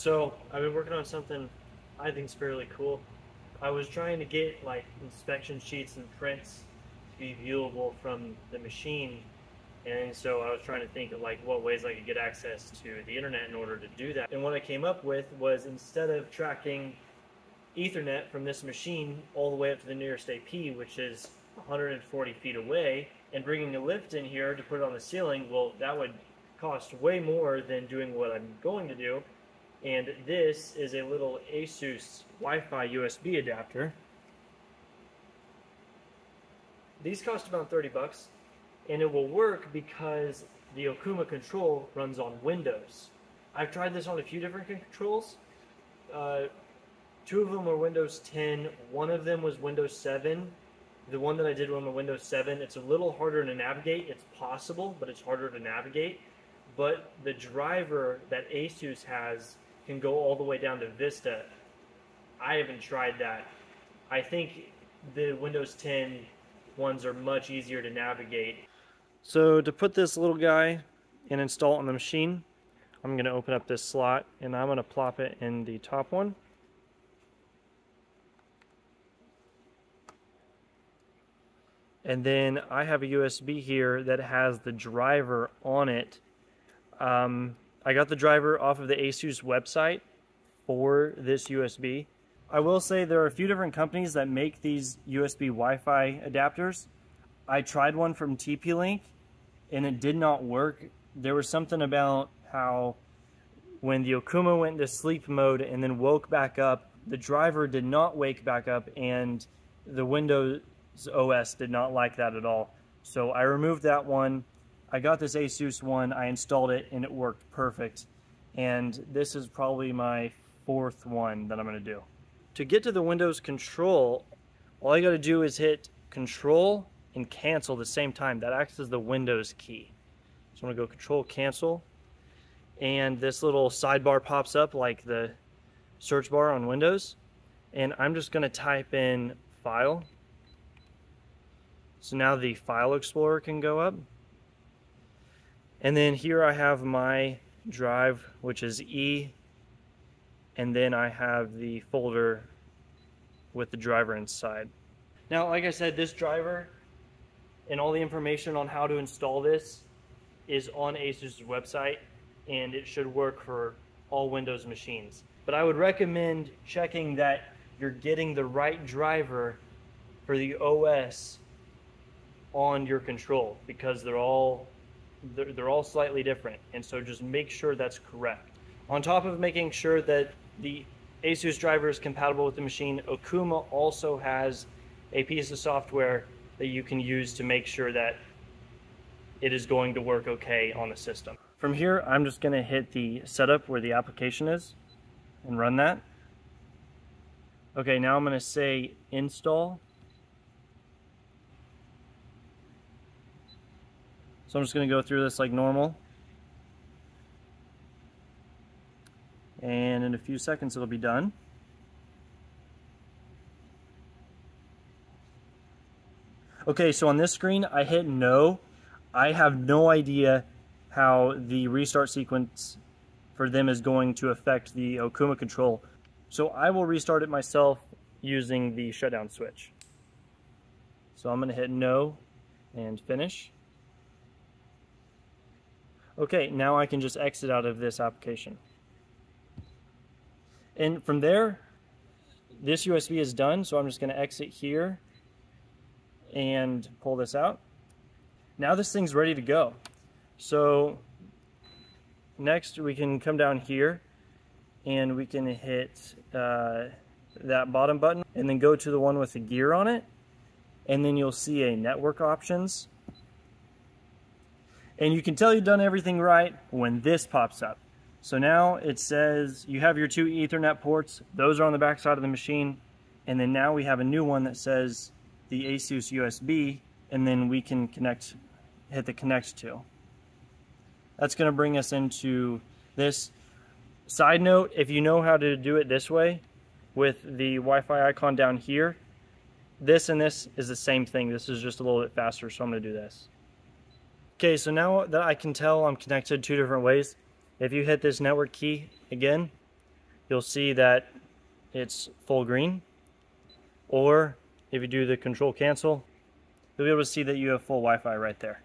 So I've been working on something I think is fairly cool. I was trying to get like inspection sheets and prints to be viewable from the machine, and so I was trying to think of like what ways I could get access to the internet in order to do that. And what I came up with was instead of tracking Ethernet from this machine all the way up to the nearest AP, which is 140 feet away, and bringing a lift in here to put it on the ceiling, well, that would cost way more than doing what I'm going to do. And this is a little Asus Wi-Fi USB adapter. These cost about 30 bucks, and it will work because the Okuma control runs on Windows. I've tried this on a few different controls. Uh, two of them were Windows 10, one of them was Windows 7. The one that I did on Windows 7, it's a little harder to navigate. It's possible, but it's harder to navigate. But the driver that Asus has can go all the way down to Vista. I haven't tried that. I think the Windows 10 ones are much easier to navigate. So to put this little guy and install it on the machine, I'm going to open up this slot and I'm going to plop it in the top one. And then I have a USB here that has the driver on it. Um, I got the driver off of the Asus website for this USB. I will say there are a few different companies that make these USB Wi-Fi adapters. I tried one from TP-Link and it did not work. There was something about how when the Okuma went into sleep mode and then woke back up, the driver did not wake back up and the Windows OS did not like that at all. So I removed that one I got this Asus one, I installed it, and it worked perfect. And this is probably my fourth one that I'm going to do. To get to the Windows control, all I got to do is hit control and cancel at the same time. That acts as the Windows key. So I'm to go control cancel. And this little sidebar pops up like the search bar on Windows. And I'm just going to type in file. So now the file explorer can go up. And then here I have my drive, which is E, and then I have the folder with the driver inside. Now, like I said, this driver and all the information on how to install this is on Asus' website, and it should work for all Windows machines. But I would recommend checking that you're getting the right driver for the OS on your control because they're all they're, they're all slightly different. And so just make sure that's correct. On top of making sure that the Asus driver is compatible with the machine, Okuma also has a piece of software that you can use to make sure that it is going to work okay on the system. From here, I'm just going to hit the setup where the application is and run that. Okay, now I'm going to say install So I'm just going to go through this like normal. And in a few seconds it'll be done. Okay, so on this screen I hit no. I have no idea how the restart sequence for them is going to affect the Okuma control. So I will restart it myself using the shutdown switch. So I'm going to hit no and finish. Okay, now I can just exit out of this application. And from there, this USB is done, so I'm just going to exit here and pull this out. Now this thing's ready to go. So next we can come down here and we can hit uh, that bottom button and then go to the one with the gear on it and then you'll see a network options and you can tell you've done everything right when this pops up. So now it says you have your two ethernet ports. Those are on the back side of the machine. And then now we have a new one that says the Asus USB and then we can connect, hit the connect to. That's gonna bring us into this. Side note, if you know how to do it this way with the Wi-Fi icon down here, this and this is the same thing. This is just a little bit faster, so I'm gonna do this. Okay, so now that I can tell I'm connected two different ways, if you hit this network key again, you'll see that it's full green. Or if you do the control cancel, you'll be able to see that you have full Wi-Fi right there.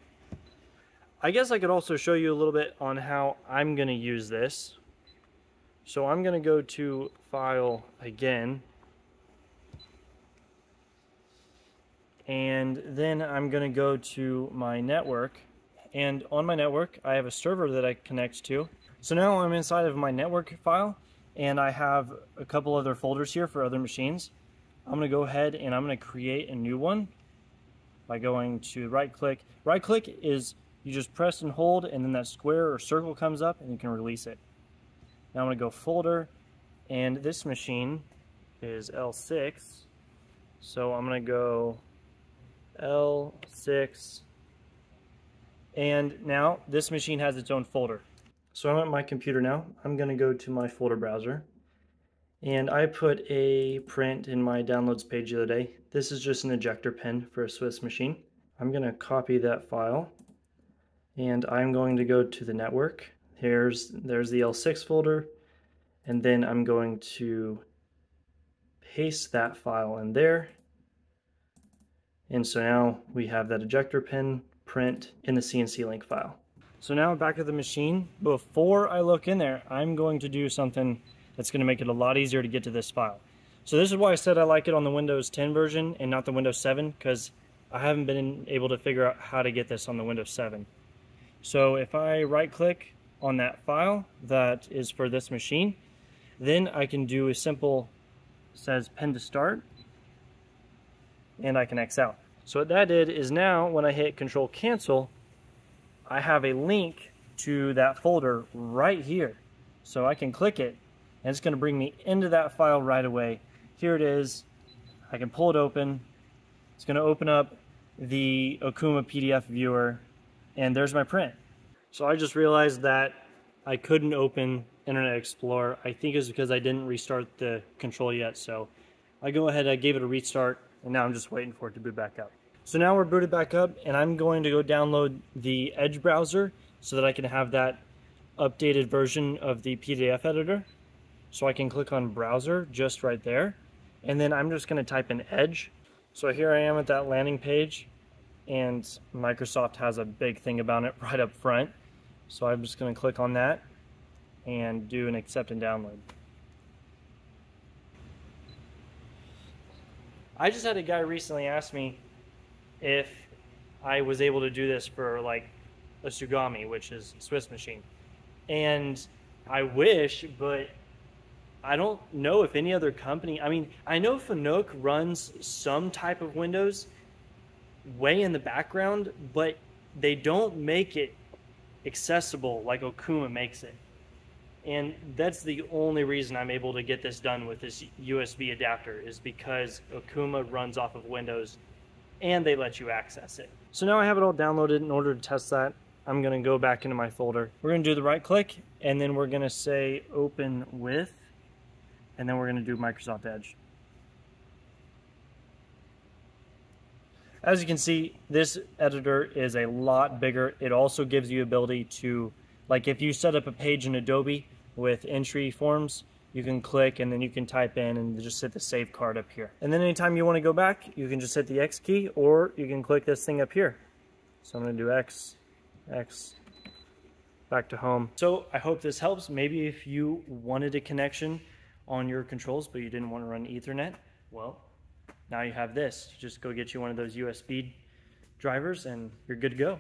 I guess I could also show you a little bit on how I'm going to use this. So I'm going to go to File again. And then I'm going to go to my network. And on my network, I have a server that I connect to. So now I'm inside of my network file and I have a couple other folders here for other machines. I'm going to go ahead and I'm going to create a new one by going to right click. Right click is you just press and hold and then that square or circle comes up and you can release it. Now I'm to go folder and this machine is L6 so I'm going to go L6 and now this machine has its own folder. So I'm at my computer now. I'm going to go to my folder browser and I put a print in my downloads page the other day. This is just an ejector pin for a Swiss machine. I'm going to copy that file and I'm going to go to the network. Here's there's the L6 folder and then I'm going to paste that file in there. And so now we have that ejector pin print in the CNC link file. So now back to the machine. Before I look in there, I'm going to do something that's going to make it a lot easier to get to this file. So this is why I said I like it on the Windows 10 version and not the Windows 7 because I haven't been able to figure out how to get this on the Windows 7. So if I right click on that file that is for this machine, then I can do a simple says pin to start and I can X out. So what that did is now when I hit control cancel, I have a link to that folder right here. So I can click it and it's gonna bring me into that file right away. Here it is, I can pull it open. It's gonna open up the Okuma PDF viewer and there's my print. So I just realized that I couldn't open Internet Explorer. I think it's because I didn't restart the control yet. So I go ahead, I gave it a restart, and now I'm just waiting for it to boot back up. So now we're booted back up, and I'm going to go download the Edge browser so that I can have that updated version of the PDF editor. So I can click on browser just right there. And then I'm just going to type in Edge. So here I am at that landing page and Microsoft has a big thing about it right up front. So I'm just going to click on that and do an accept and download. I just had a guy recently ask me if I was able to do this for like a Tsugami, which is Swiss machine. And I wish, but I don't know if any other company, I mean, I know Fanuc runs some type of Windows, way in the background, but they don't make it accessible like Okuma makes it. And that's the only reason I'm able to get this done with this USB adapter is because Okuma runs off of Windows and they let you access it. So now I have it all downloaded in order to test that. I'm gonna go back into my folder. We're gonna do the right click and then we're gonna say open with and then we're gonna do Microsoft Edge. As you can see, this editor is a lot bigger. It also gives you ability to, like if you set up a page in Adobe with entry forms, you can click and then you can type in and just hit the save card up here. And then anytime you want to go back, you can just hit the X key or you can click this thing up here. So I'm going to do X, X, back to home. So I hope this helps. Maybe if you wanted a connection on your controls, but you didn't want to run Ethernet, well, now you have this. Just go get you one of those USB drivers and you're good to go.